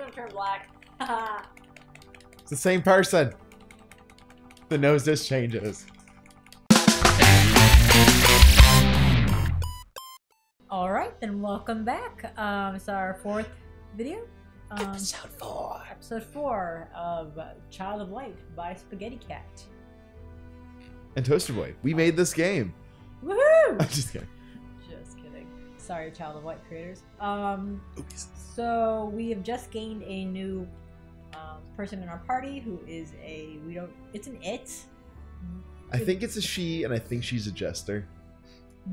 gonna turn black. It's the same person. The nose just changes. All right, then welcome back. Um, it's our fourth video. Um, Episode four. episode four of Child of Light by Spaghetti Cat. And Toaster Boy. We made this game. Woohoo! I'm just kidding. Sorry, Child of Light creators. Um, Oops. so we have just gained a new um, person in our party who is a we don't. It's an it. I think it's a she, and I think she's a jester.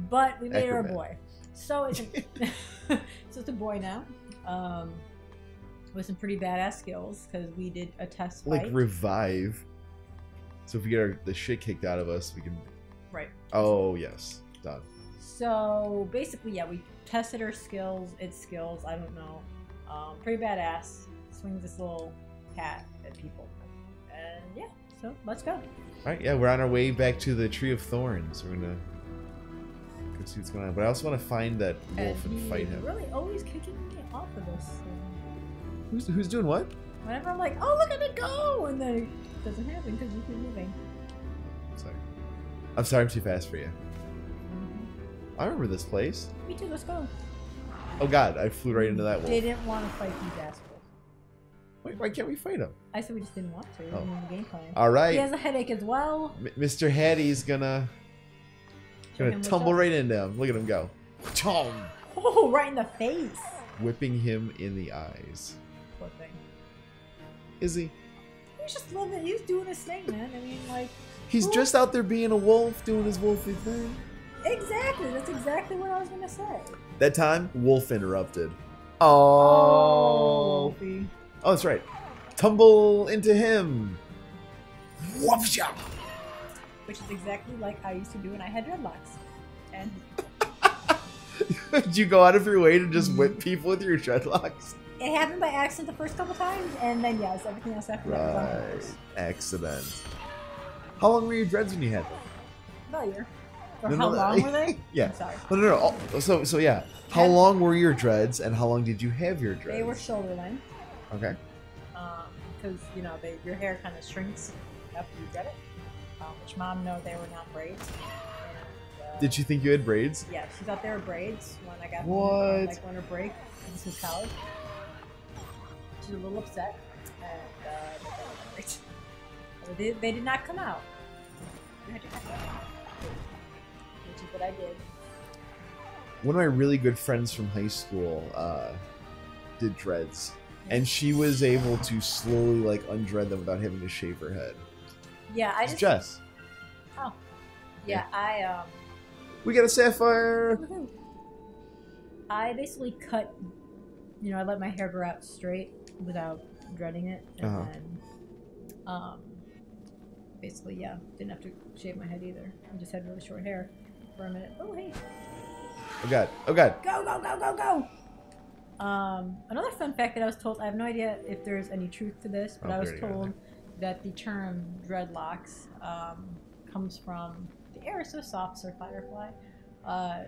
but we made her a boy. So it's a, so it's a boy now. Um, with some pretty badass skills because we did a test Like revive. So if we get our, the shit kicked out of us, we can. right. Oh yes, done. So basically, yeah, we tested her skills. Its skills, I don't know. Um, pretty badass. Swings this little hat at people, and yeah. So let's go. All right, yeah, we're on our way back to the Tree of Thorns. We're gonna go see what's going on. But I also want to find that wolf and he's fight him. Really, always kicking me off of this. Who's who's doing what? Whenever I'm like, oh look at it go, and then it doesn't happen because you keep moving. Sorry. I'm sorry, I'm too fast for you. I remember this place. Me too. Let's go. Oh god, I flew right into that wolf. Didn't want to fight these assholes. Wait, why can't we fight him? I said we just didn't want to. Oh. the game plan. All right, He has a headache as well. M- Mr. Hattie's gonna gonna tumble right into him. Look at him go. Tom. Oh, right in the face. Whipping him in the eyes. Poor thing. Is he? He's just living. He's doing his thing, man. I mean, like, He's Who- just out there being a wolf, doing his wolfy thing. Exactly. That's exactly what I was gonna say. That time, wolf interrupted. Oh, Oh. Oh, that's right. Tumble into him. Whoopsha! Which is exactly like I used to do when I had dreadlocks. And Did you go out of your way to just whip people with your dreadlocks? it happened by accident the first couple times, and then yes, everything else after that was on Right. purpose. How long were your dreads when you had them? About a year. Or No, how no, long were they? Yeah. I'm sorry. No, no, no. Oh, So, so yeah. How Yeah. long were your dreads, and how long did you have your dreads? They were shoulder length. okay. because you know they, your hair kind of shrinks after you get it. Um, which mom know they were not braids. And, uh, Did you think you had braids? Yeah, she thought they were braids when I got home What? from, like winter break. This was college. She was a little upset, and uh, they thought they were braids. But They, they did not come out. Which is what I did. One of my really good friends from high school uh, did dreads, and she was able to slowly like undread them without having to shave her head. Yeah, I just. Jess. Oh, Yeah, I um. We got a sapphire. I basically cut, you know, I let my hair grow out straight without dreading it, and Uh-huh. then, um, basically, yeah, didn't have to shave my head either. I just had really short hair for a minute. Oh hey, Oh god. Oh god. go go go go go! Um, another fun fact that I was told, I have no idea if there's any truth to this, but Oh, I was there you go, told that the term dreadlocks um, comes from the Aerosoft or Firefly, uh,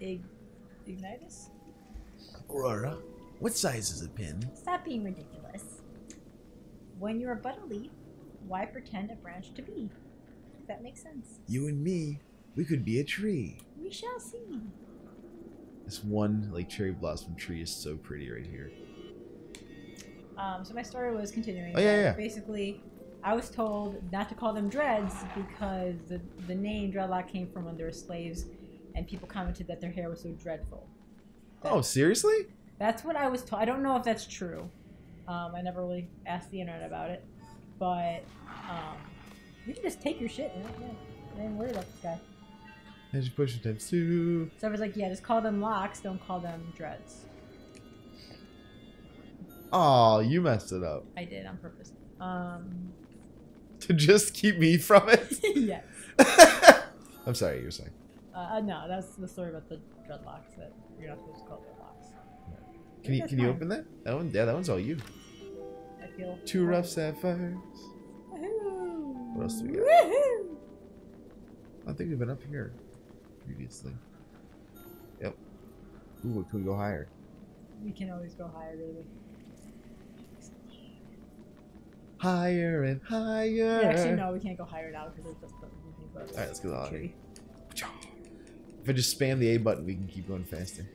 Ig- Igniculus. Aurora, what size is a pin? Stop being ridiculous. When you're but a leaf, why pretend a branch to be? If that makes sense. You and me, we could be a tree. We shall see. This one like cherry blossom tree is so pretty right here. Um, so my story was continuing. Oh, yeah, yeah. Basically, I was told not to call them dreads because the, the name dreadlock came from when they were slaves, and people commented that their hair was so dreadful. Oh, seriously? That's what I was told. I don't know if that's true. Um, I never really asked the internet about it, but um, you can just take your shit. Man. Yeah, I ain't worried about this guy. As you push it times two. So I was like, yeah, just call them locks. Don't call them dreads. Oh, you messed it up. I did on purpose. Um, To just keep me from it. yes. I'm sorry, you were saying. Uh, no, that's the story about the dreadlocks that you're not supposed to call dreadlocks. Can you can you open that? That one, yeah, that one's all you. I feel Two rough sapphires. Woohoo! What else do we got? Woohoo! I think we've been up here previously. Yep. Ooh, can we go higher? We can always go higher, baby. higher and higher. Actually, no, we can't go higher now because it's just the moving All right, let's go on. tree. If I just spam the A button, we can keep going faster.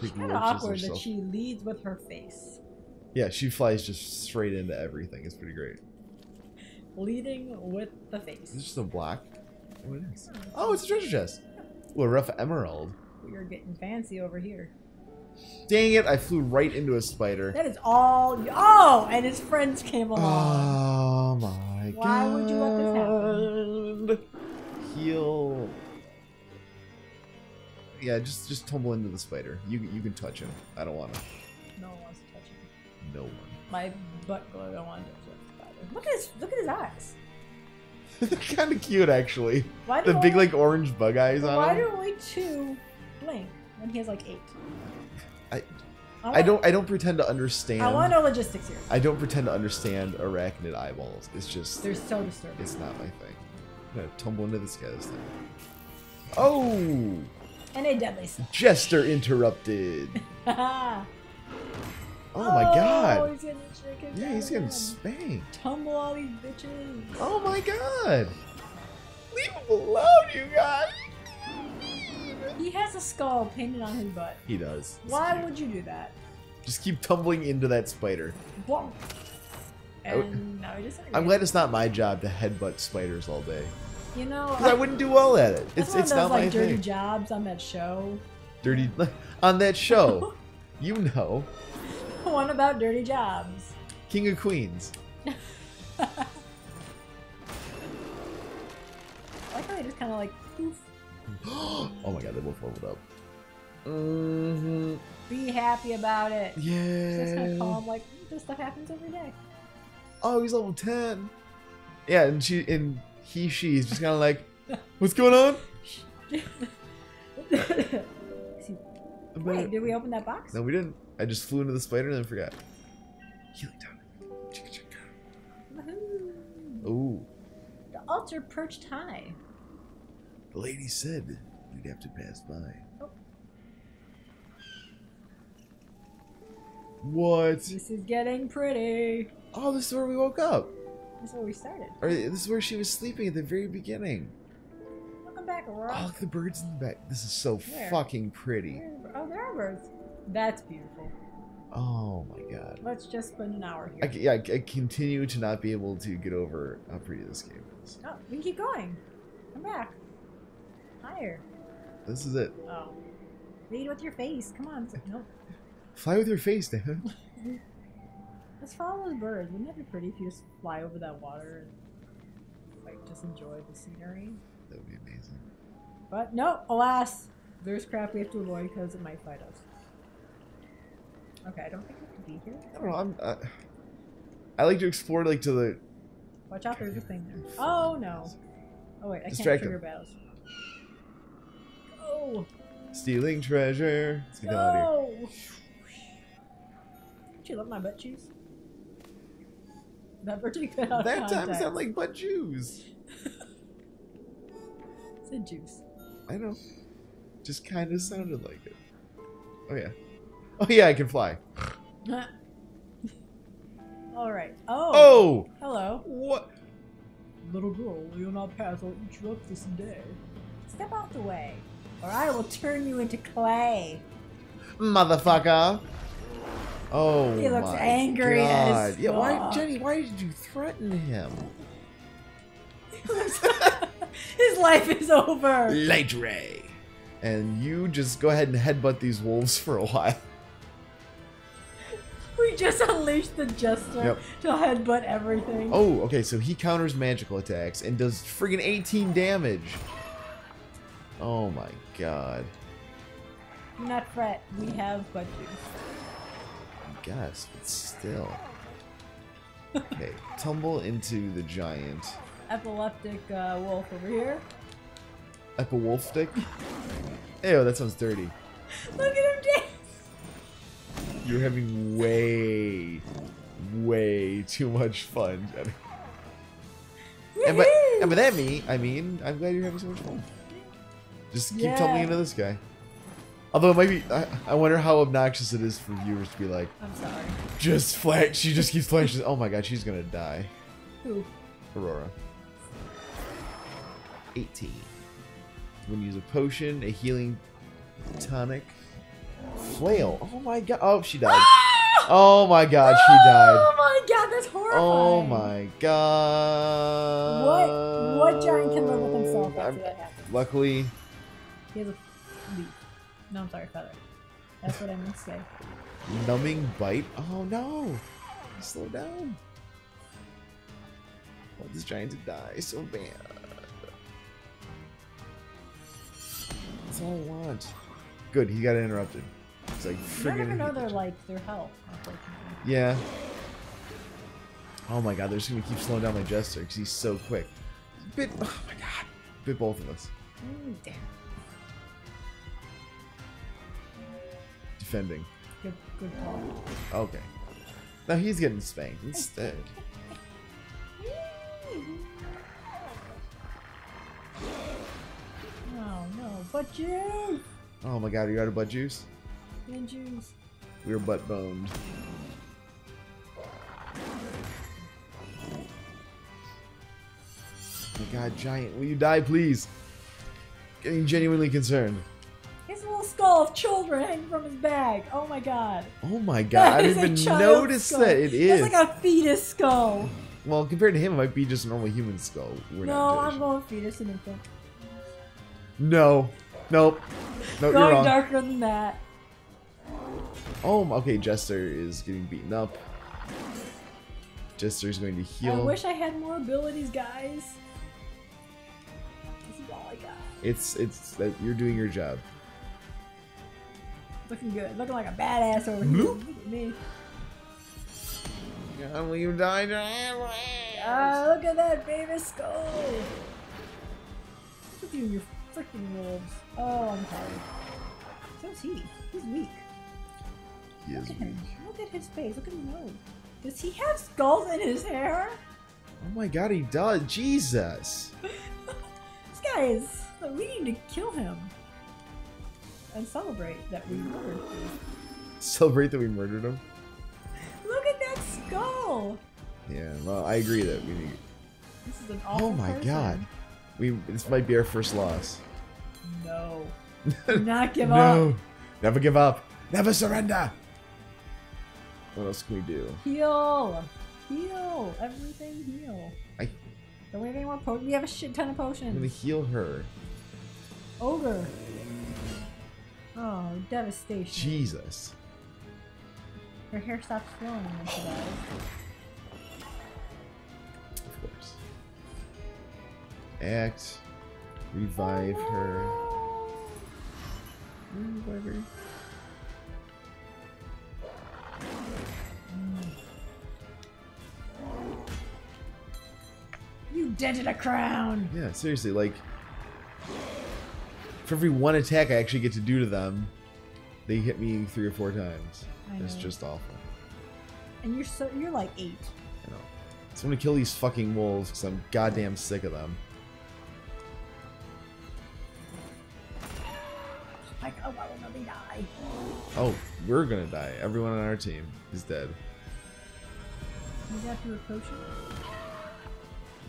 Take Kind of awkward that she leads with her face, Yeah, she flies just straight into everything. It's pretty great. leading with the face. Is this just a black? What is? Oh, it's a treasure chest. Ooh, a rough emerald. We are getting fancy over here. Dang it! I flew right into a spider. That is all. Oh, and his friends came along. Oh my god. Why would you let this happen? Heal. Yeah, just just tumble into the spider. You you can touch him. I don't want to. no one wants to touch him. No one. My butt glue. I don't want to touch the spider. Look at his. Look at his eyes. They're kind of cute, actually. Why do The big like orange bug eyes on it. Why him. do only two blink when he has like eight? I- want- I don't I don't pretend to understand. I want know logistics here. I don't pretend to understand arachnid eyeballs. It's just They're so disturbing. it's not my thing. I'm gonna tumble into this guy this time. Oh, And a deadly. Jester interrupted. oh Oh my god. Oh, he's getting Yeah, he's getting spanked. Tumble all these bitches. Oh my god. Leave him alone, you guys. He has a skull painted on his butt. He does. It's Why cute. would you do that? just keep tumbling into that spider? And now just I'm glad it's not my job to headbutt spiders all day. You know, Because I wouldn't do well at it. It's it's those not my like dirty thing. jobs on that show. Dirty on that show. you know, one about dirty jobs. King of Queens. I like how they just kind of like poof. oh my god, they both leveled up. hmm Be happy about it. Yeah. Just kind of calm, like this stuff happens every day. Oh, he's level ten. Yeah, and she and he she's just kind of like, what's going on? Wait, did we open that box? No, we didn't. I just flew into the spider and then forgot. Healing down. Chicka chicka. Woohoo. Ooh, The altar perched high. the lady said we'd have to pass by. Oh. What? This is getting pretty. Oh, this is where we woke up. This is where we started. Or this is where she was sleeping at the very beginning. Welcome back, Oh, look, the birds in the back. This is so Where? fucking pretty. Where- Oh, there are birds. That's beautiful. Oh my god. Let's just spend an hour here. c- yeah, I, I continue to not be able to get over how pretty this game is. Oh, we can keep going. Come back. Higher. This is it. Oh. Lead with your face. Come on. Nope. Fly with your face, Dan. Let's follow those birds. Wouldn't that be pretty if you just fly over that water and like just enjoy the scenery? That would be amazing. But no, alas, there's crap we have to avoid because it might fight us. Okay, I don't think we have to be here. I don't know. I'm. Uh, I like to explore like to the. Watch out, there's a thing there. Oh no. Oh wait, I Distract can't trigger battles. Go! Stealing treasure. Let's get out of here. Don't you love my butt cheeks? That particular out That time context. sound like butt Jews. It's a juice. I know. Just kind of sounded like it. Oh yeah. Oh yeah, I can fly. Alright. Oh! Oh! Hello. What? Little girl, you'll not pass. I'll eat you up this day. Step out the way, or I will turn you into clay. Motherfucker. Oh He looks my angry as God. Yeah, why. Jenny? Why did you threaten him? His life is over. Light ray. And you just go ahead and headbutt these wolves for a while. We just unleashed the jester Yep. to headbutt everything. Oh, okay, so he counters magical attacks and does friggin' 18 damage. Oh my god. Do not fret. We have juice. I guess, but still. Okay, tumble into the giant. Epileptic uh, wolf over here. Epa wolf stick. Ew, that sounds dirty. Look at him dance. You're having way, way too much fun, Jenny. And by, and by that me, I mean, I'm glad you're having so much fun. Just keep tumbling into this guy. Although it might be, I, I wonder how obnoxious it is for viewers to be like, I'm sorry. just flash. She just keeps flashing. Oh my god, she's gonna die. Who? Aurora. 18. When you use a potion, a healing tonic, flail. Oh my god. Oh, she died. Ah! Oh my god, she died. Oh my god, that's horrifying. Oh my god. What what giant can live with himself after I'm- that happens? Luckily, He has a leaf. No, I'm sorry, feather. That's what I meant to say. numbing bite. Oh no. Slow down. I want this giant to die so bad. That's all I want. Good, he got interrupted. It's like You friggin' never know their like their health. Yeah. Oh my god, they're just gonna keep slowing down my Jester because he's so quick. Bit. Oh my god. Bit both of us. Mm, damn. Defending. Good good call. Okay. Now he's getting spanked instead. Oh no, but juice! Oh my god, are you out of butt juice? And juice. We were butt boned. Oh my god, giant, will you die, please? Getting genuinely concerned. His little skull of children hanging from his bag. Oh my god. Oh my god, I didn't even notice skull. that it is. It's like a fetus skull. Well, compared to him, it might be just a normal human skull. We're no, I'm going fetus and infant. No. Nope. No, you're Going wrong. darker than that. Oh, okay, Jester is getting beaten up. Jester's going to heal. I wish I had more abilities, guys. This is all I got. It's it's that you're doing your job. Looking good. Looking like a badass over here. Look at me. God, will you die? Ah, look at that baby skull. Look at you, your freaking wolves. Oh, I'm tired. So's he. He's weak. He Look is at weak. him. Look at his face. Look at his nose. Does he have skulls in his hair? Oh my god, he does. Jesus. This guy is. We need to kill him. And celebrate that we murdered him. Celebrate that we murdered him. Look at that skull! Yeah, well, I agree that we need. This is an oh awful Oh my person. god. We this might be our first loss. No. Not give up. no. up. Never give up. Never surrender. What else can we do? Heal! Heal! Everything heal. I- Don't we have any more potions? We have a shit ton of I'm gonna heal her. Ogre. Oh, devastation. Jesus. Her hair stops flowing when she dies. Of course. Act. Revive her. Revive her. You dented a crown! Yeah, seriously, like for every one attack I actually get to do to them, they hit me three or four times. It's just awful. And you're so you're like eight. I know. So I'm gonna kill these fucking wolves because I'm goddamn sick of them. Die? Oh, we're gonna die. Everyone on our team is dead. You your potion?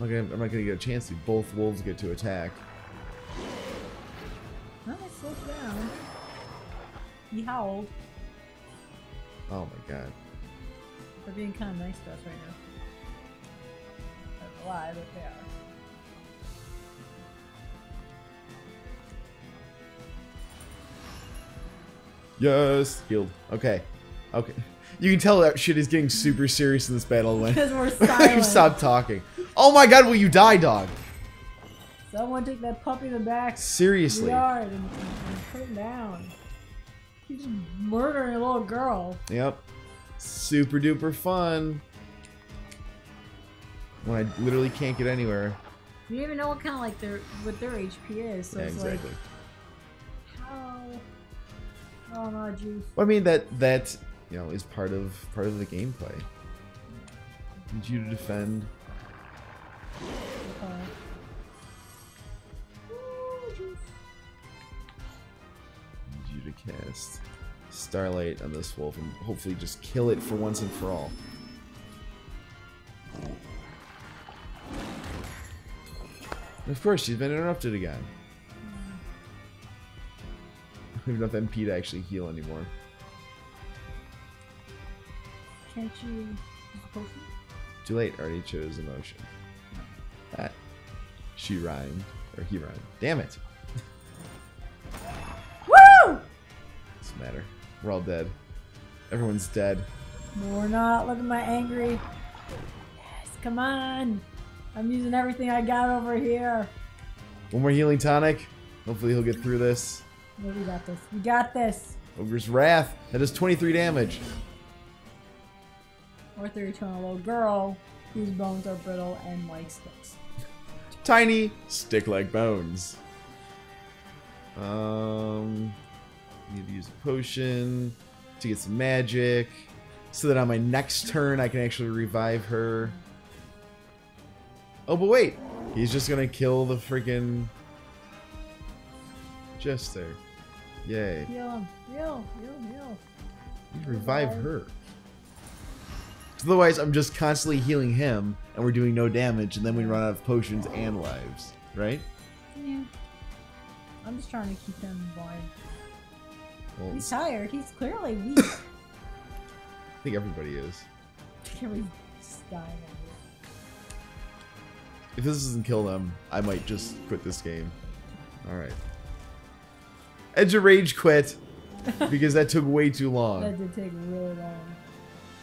I'm not gonna, I'm not gonna get a chance to. Both wolves get to attack. No, slow down. He howled. Oh my god. They're being kind of nice to us right now. I don't know why, but they are. Yes, healed. Okay, okay. You can tell that shit is getting super serious in this battle when Because we're you silent. stop talking. Oh my god, will you die, dog? Someone take that puppy in the back Seriously. yard and, and put him down. He's just murdering a little girl. Yep. Super duper fun. When I literally can't get anywhere. You don't even know what kind of like their what their HP is. So yeah, it's exactly. like how. Oh no, juice. Well, I mean that that you know is part of part of the gameplay. Need you to defend. Ooh. Need you to cast Starlight on this wolf and hopefully just kill it for once and for all. And of course, she's been interrupted again. Have enough MP to actually heal anymore. Can't you use a potion? Too late, already chose emotion. That. She rhymed. Or he rhymed. Damn it! Woo! Doesn't matter. We're all dead. Everyone's dead. No, we're not. Look at my angry. Yes, come on. I'm using everything I got over here. One more healing tonic. Hopefully he'll get through this. No, we got this. We got this. Ogre's Wrath. That does 23 damage. Arthur to a little girl whose bones are brittle and like sticks. Tiny, stick-like bones. Um, need to use a potion to get some magic, so that on my next turn I can actually revive her. Oh, but wait, he's just gonna kill the freaking Jester. Yay! Heal him. Heal. Heal. Heal. Revive her. Otherwise, I'm just constantly healing him, and we're doing no damage, and then we run out of potions and lives, right? Yeah. I'm just trying to keep him alive. Well, He's tired. He's clearly weak. I think everybody is. Just die If this doesn't kill them, I might just quit this game. Alright. Edge of Rage quit, because that took way too long. That did take really long.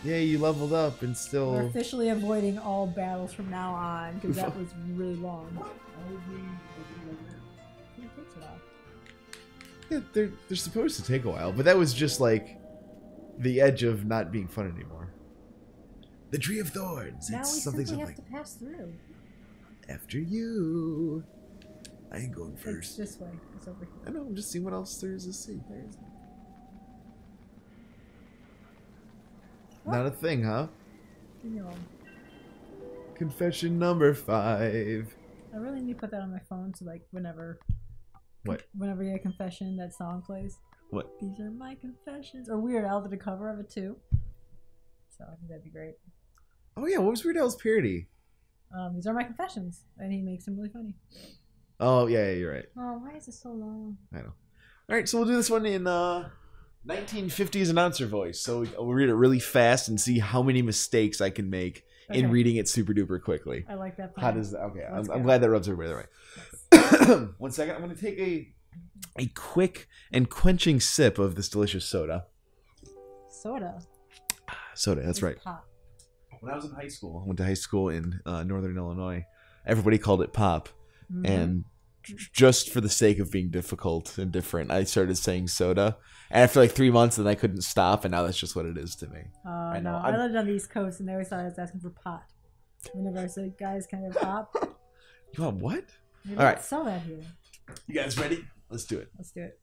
Yeah, you leveled up and still. We're officially avoiding all battles from now on because that was really long. It takes a while. Yeah, they're, they're supposed to take a while, but that was just like the edge of not being fun anymore. The Tree of Thorns. Now we it's simply something have something. to pass through. After you. I ain't going first. It's this way. It's over here. I know, I'm just seeing what else there is to see. There is. Not a thing, huh? Know, Confession number five. I really need to put that on my phone so like whenever What? whenever you get a confession that song plays. What? These are my confessions. Or Weird Al did a cover of it too. So I think that'd be great. Oh yeah, what was Weird Al's parody? Um, these are my confessions, and he makes them really funny. Oh yeah, yeah, you're right. Oh, why is it so long? I know. All right, so we'll do this one in uh, 1950s announcer voice. So we- we'll read it really fast and see how many mistakes I can make in Okay. reading it super duper quickly. I like that. How plan. does that? Okay, I'm, Let's I'm go. glad that rubs everybody the right. One second, I'm going to take a a quick and quenching sip of this delicious soda. soda? Soda, that's right. Pop. When I was in high school, I went to high school in uh, northern Illinois. Everybody called it pop, Mhm. and just for the sake of being difficult and different, I started saying soda. And after like three months, then I couldn't stop, and now that's just what it is to me. Uh, I know, no, I'm- I lived on the East Coast, and they always thought I was asking for pot. Whenever I said, "Guys, can I have pop?" You want what? They All right. sell that here. You guys ready? Let's do it. Let's do it.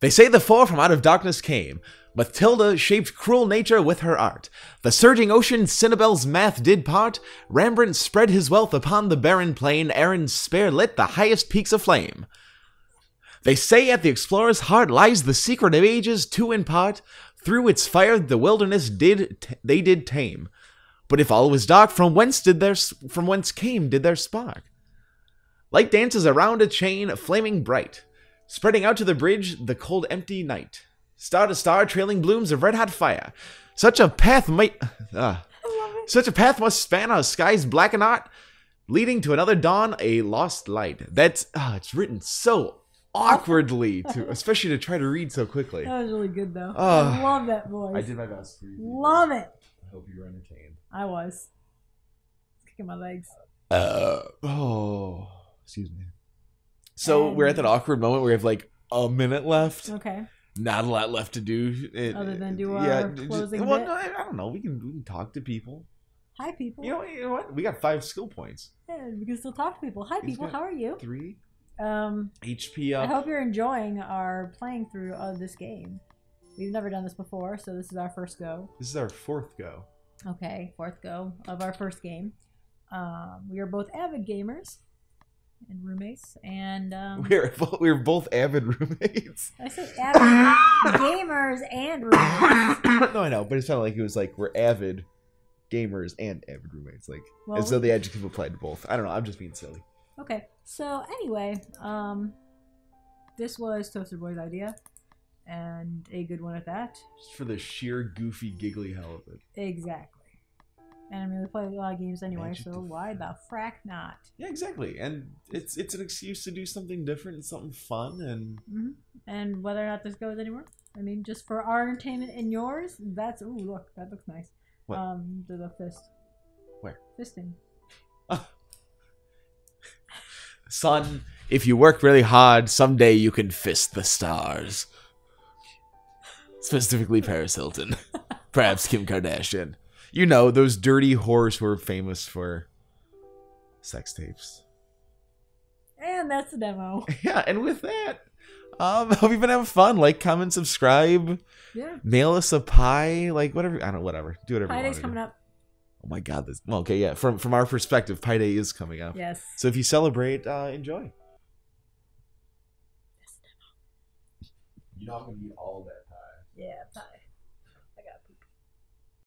They say the four from out of darkness came. Matilda shaped cruel nature with her art. The surging ocean Cinnabel's math did part. Rembrandt spread his wealth upon the barren plain. Aaron's spear lit the highest peaks aflame. They say at the explorer's heart lies the secret of ages to impart. Through its fire the wilderness did they did tame. But if all was dark, from whence did their from whence came did their spark? Light dances around a chain, flaming bright spreading out to the bridge the cold empty night star to star trailing blooms of red hot fire such a path might ah, I love it. such a path must span our skies black and hot leading to another dawn a lost light that's ah, it's written so awkwardly to especially to try to read so quickly That was really good, though. Oh. I love that voice. i did my best for you Love it. i hope you were entertained I was. Kicking my legs. uh oh excuse me so we're at that awkward moment where we have like a minute left Okay. not a lot left to do. It- Other than do yeah, our just- closing well, no, I, don't know. We can we can talk to people. Hi, people. You know, you know what? We got five skill points. Yeah, we can still talk to people. Hi, He's people. How are you? Three Um, HP I hope you're enjoying our playing through of this game. We've never done this before, so this is our first go. This is our fourth go. Okay, fourth go of our first game. Um, we are both avid gamers. And roommates, and um, We're we're both avid roommates. I say avid gamers and roommates. no, I know, but it sounded like it was like we're avid gamers and avid roommates, like Well, as though the adjective applied to both. I don't know. I'm just being silly. Okay, so anyway, um, this was Toaster Boy's idea, and a good one at that. Just for the sheer goofy, giggly hell of it. Exactly. And I mean, we play a lot of games anyway, Magic so the why the frack not? Yeah, exactly. And it's it's an excuse to do something different and something fun and hmm And whether or not this goes anywhere, I mean, just for our entertainment and yours, that's ooh, look, that looks nice. What? Um, the, the fist. Where? Fisting. son, if you work really hard, someday you can fist the stars. Specifically Paris Hilton. Perhaps Kim Kardashian. You know, those dirty whores who are famous for sex tapes. And that's the demo. Yeah, and with that, um, hope you've been having fun. Like, comment, subscribe, Yeah. mail us a pie, like whatever. I don't know, whatever. Do whatever. Pie you Day's want coming up. Oh my god, this. Well, okay, yeah. From from our perspective, Pi Day is coming up. Yes. So if you celebrate, uh, enjoy. You know I'm gonna eat all that pie. Yeah, bye.